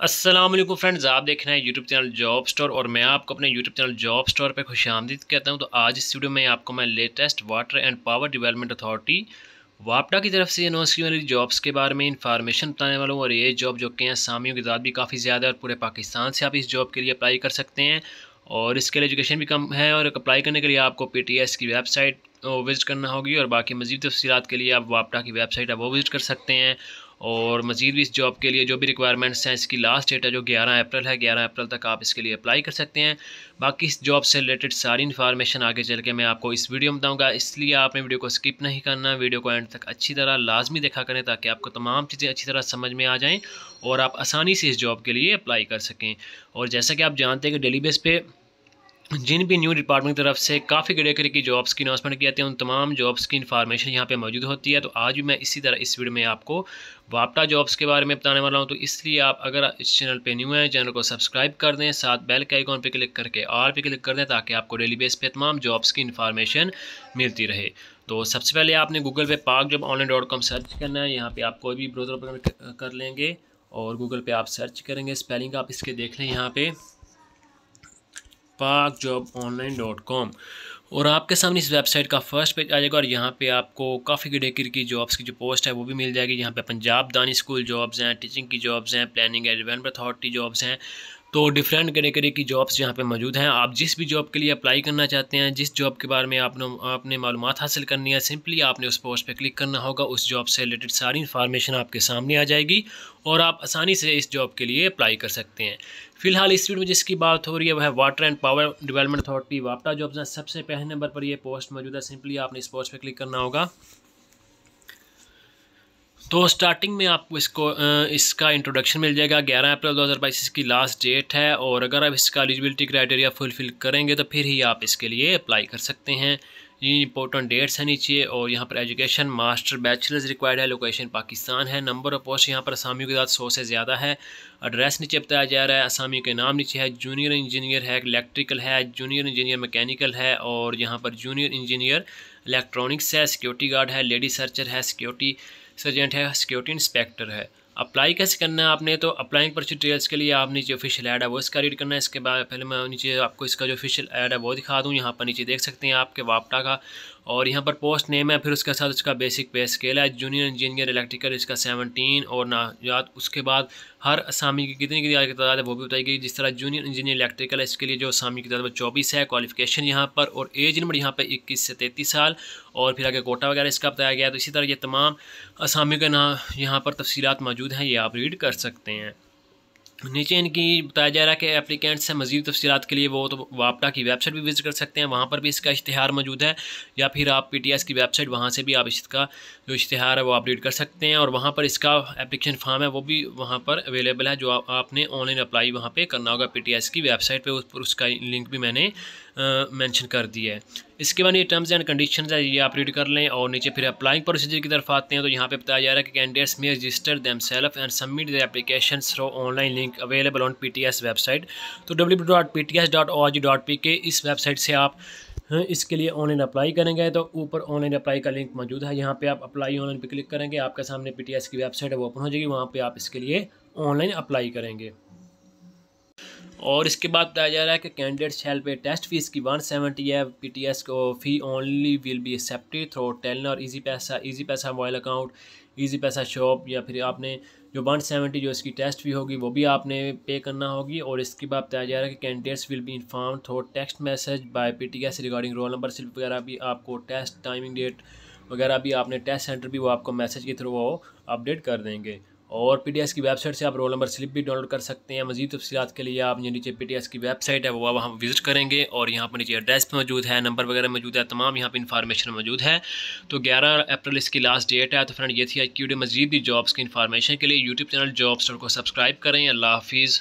वालेकुम फ्रेंड्स, आप देख रहे हैं यूट्यूब चैनल जॉब स्टोर और मैं आपको अपने यूट्यूब चैनल जॉब स्टोर पर खुश आमदीद कहता हूँ। तो आज इस वीडियो में आपको मैं latest water and power development authority वापडा की तरफ़ से अनाउंस की वाली जॉब्स के बारे में इंफॉर्मेशन बताने वाला हूँ और ये जॉब जो कि हैं, सामियों की तादाद भी काफ़ी ज़्यादा है और पूरे पाकिस्तान से आप इस जॉब के लिए अप्लाई कर सकते हैं और इसके लिए एजुकेशन भी कम है और अप्लाई करने के लिए आपको पी की वेबसाइट विज़िट करना होगी और बाकी मज़ीद तफसीत के लिए आप वापडा की वेबसाइट है वो विज़िट कर सकते हैं। और मज़ीद भी इस जॉब के लिए जो भी रिक्वायरमेंट्स हैं, इसकी लास्ट डेट है जो 11 अप्रैल है 11 अप्रैल तक आप इसके लिए अप्लाई कर सकते हैं। बाकी इस जॉब से रिलेटेड सारी इन्फॉर्मेशन आगे चल के मैं आपको इस वीडियो में बताऊँगा। इसलिए आपने वीडियो को स्किप नहीं करना वीडियो को एंड तक अच्छी तरह लाजमी देखा करें ताकि आपको तमाम चीज़ें अच्छी तरह समझ में आ जाएँ और आप आसानी से इस जॉब के लिए अप्लाई कर सकें। और जैसा कि आप जानते हैं कि डेली बेस पे जिन भी न्यू डिपार्टमेंट की तरफ़ से काफ़ी कैटेगरी की जॉब्स की अनाउंसमेंट की जाती है, उन तमाम जॉब्स की इन्फॉर्मेशन यहाँ पे मौजूद होती है। तो आज भी मैं इसी तरह इस वीडियो में आपको वापटा जॉब्स के बारे में बताने वाला हूँ। तो इसलिए आप अगर इस चैनल पे न्यू हैं चैनल को सब्सक्राइब कर दें, साथ बेल के आइकॉन पे क्लिक करके आर पे क्लिक कर दें, ताकि आपको डेली बेस पे तमाम जॉब्स की इन्फॉर्मेशन मिलती रहे। तो सबसे पहले आपने गूगल पे Pak job online dot com search करना है। यहाँ पर आप कोई भी ब्रोजर पर कर लेंगे और गूगल पर आप सर्च करेंगे। स्पेलिंग आप इसके देख लें यहाँ पर पाक जॉब ऑनलाइन डॉट कॉम और आपके सामने इस वेबसाइट का फ़र्स्ट पेज आ जाएगा और यहाँ पे आपको काफ़ी कैटेगरी की जॉब्स की जो पोस्ट है वो भी मिल जाएगी। यहाँ पे पंजाब दानी स्कूल जॉब्स हैं टीचिंग की जॉब्स हैं planning and development authority jobs हैं। तो डिफरेंट कैटेगरी की जॉब्स यहाँ पे मौजूद हैं। आप जिस भी जॉब के लिए अप्लाई करना चाहते हैं, जिस जॉब के बारे में आपने आपने मालूम हासिल करनी है सिंपली आपने उस पोस्ट पे क्लिक करना होगा। उस जॉब से रिलेटेड सारी इन्फॉर्मेशन आपके सामने आ जाएगी और आप आसानी से इस जॉब के लिए अप्लाई कर सकते हैं। फ़िलहाल इस वीडियो में जिसकी बात हो रही है, वह water and power development authority वापटा jobs हैं। सबसे पहले नंबर पर यह पोस्ट मौजूद है। सिंपली आपने इस पोस्ट पर क्लिक करना होगा। तो स्टार्टिंग में आपको इसको इसका इंट्रोडक्शन मिल जाएगा। ग्यारह अप्रैल दो हज़ार बाईस इसकी लास्ट डेट है और अगर आप इसका एलिजिबिलिटी क्राइटेरिया फुलफ़िल करेंगे तो फिर ही आप इसके लिए अप्लाई कर सकते हैं। इंपॉर्टेंट डेट्स हैं नीचे, और यहाँ पर एजुकेशन मास्टर बैचलर्स रिक्वायर्ड है लोकेशन पाकिस्तान है नंबर ऑफ़ पोस्ट यहाँ पर असामियों के साथ सौ से ज़्यादा है एड्रेस नीचे बताया जा रहा है असामियों के नाम नीचे है जूनियर इंजीनियर है इलेक्ट्रिकल है जूनियर इंजीनियर मैकेनिकल है, और यहाँ पर जूनियर इंजीनियर इलेक्ट्रॉनिक्स है सिक्योरिटी गार्ड है लेडी सर्चर है सिक्योरिटी सर्जेंट है सिक्योरिटी इंस्पेक्टर है। अप्लाई कैसे करना है आपने? तो अप्लाइंग पर डिटेल्स के लिए आप नीचे ऑफिशियल ऐड है, वो इसका रीड करना है। इसके बाद पहले मैं नीचे आपको इसका जो ऑफिशियल ऐड है, वो दिखा दूँ। यहाँ पर नीचे देख सकते हैं आपके वापटा का और यहाँ पर पोस्ट नेम है, फिर उसके साथ उसका बेसिक पे स्केल है जूनियर इंजीनियर इलेक्ट्रिकल इसका सेवनटीन और ना याद उसके बाद हर असामी की कितनी की तादाद है, वो भी बताई गई। जिस तरह जूनियर इंजीनियर इलेक्ट्रिकल है, इसके लिए जो असामी की तादाद चौबीस है। क्वालिफिकेशन यहाँ पर और एज नंबर यहाँ पर इक्कीस से तैंतीस साल और फिर आगे कोटा वगैरह इसका बताया गया तो इसी तरह ये तमाम असामी का ना यहाँ पर तफसीत मौजूद हैं, ये आप रीड कर सकते हैं। नीचे इनकी बताया जा रहा है कि एप्लीकेंट्स हैं मजीद तफसीत के लिए वो तो वापटा की वेबसाइट भी विज़िट कर सकते हैं। वहाँ पर भी इसका इश्तहार मौजूद है। या फिर आप पी टी एस की वेबसाइट वहाँ से भी आप इसका जो इश्तहार है वो अपडेट कर सकते हैं। और वहाँ पर इसका एप्लीकेशन फॉर्म है वो भी वहाँ पर अवेलेबल है जो आ, आपने ऑनलाइन अप्लाई वहाँ पर करना होगा पी टी एस की वेबसाइट पर उस पर उसका लिंक भी मैंने मैंशन कर दिया है। इसके बाद ये टर्म्स एंड कंडीशंस है, ये आप रीड कर लें और नीचे फिर अप्लाइंग प्रोसीजर की तरफ़ आते हैं तो यहाँ पे बताया जा रहा है कि कैंडिडेट्स में register themselves and submit the application through online link available on P T S website तो W dot P T S dot O G dot P K इस वेबसाइट से आप इसके लिए ऑनलाइन अप्लाई करेंगे तो ऊपर ऑनलाइन अप्लाई का लिंक मौजूद है, यहाँ पे आप अप्लाई ऑनलाइन पे क्लिक करेंगे, आपके सामने पीटीएस की वेबसाइट है, वो ओपन हो जाएगी, वहाँ पे आप इसके लिए ऑनलाइन अप्लाई करेंगे। और इसके बाद बताया जा रहा है कि candidate shall pay test fees की वन सेवेंटी है। पी टी एस को fee only will be accepted through teller और Easypaisa Easypaisa mobile account Easypaisa shop या फिर आपने जो वन सेवेंटी जो इसकी टेस्ट फ़ी होगी, वो भी आपने पे करना होगी। और इसके बाद बताया जा रहा है कि candidates will be inform through text message by P T S regarding roll number slip वगैरह भी आपको टेस्ट टाइमिंग डेट वगैरह भी आपने टेस्ट सेंटर भी वो आपको मैसेज के थ्रू वो अपडेट कर देंगे। और पी की वेबसाइट से आप रोल नंबर स्लिप भी डाउनलोड कर सकते हैं। मजीद तफसीत के लिए आप नीचे पीटीएस की वेबसाइट है, वो वहाँ विज़िट करेंगे और यहाँ पर नीचे एड्रेस मौजूद है नंबर वगैरह मौजूद है, तमाम यहाँ पर इन्फॉर्मेशन मौजूद है। तो ग्यारह अप्रैल इसकी लास्ट डेट है। तो फ्रेंड ये थी आज की वीडियो मजीद जॉब्स की इन्फॉर्मेशन के लिए यूट्यूब चैनल जॉब स्टोर को सब्सक्राइब करें। अल्लाह हाफिज़।